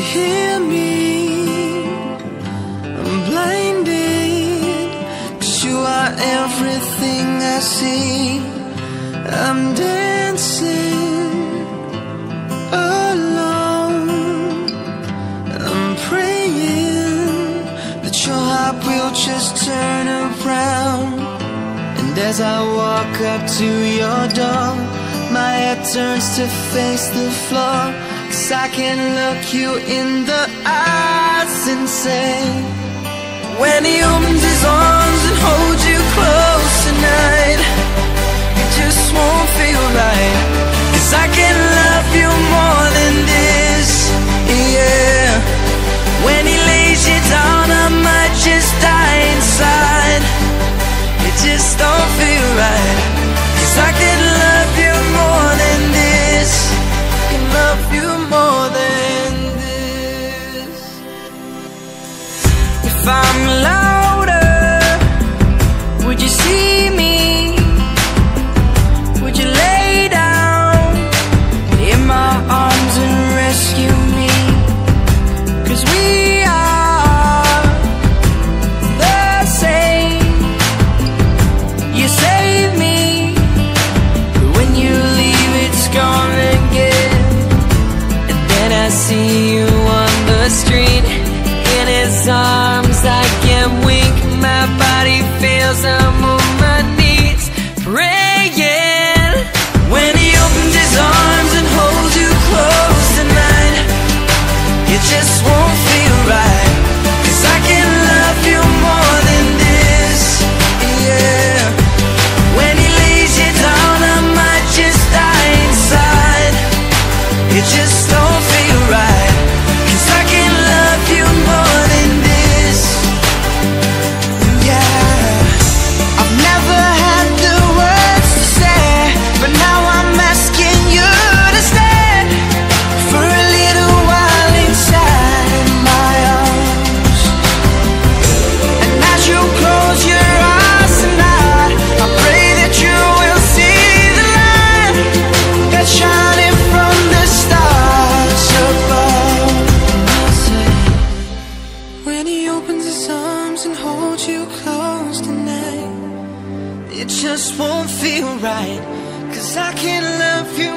hear me? I'm blinded, cause you are everything I see. I'm dancing alone. I'm praying that your heart will just turn around. And as I walk up to your door, my head turns to face the floor. Cause I can look you in the eyes and say, When he opens his arms and holds you See you on the street, in his arms, I can wink. My body feels, I'm on my knees, praying. When he opens his arms and holds you close tonight, it just won't feel right. Cause I can love you more than this, yeah. When he lays you down, I might just die inside. It just holds you close tonight, it just won't feel right. Cause I can't love you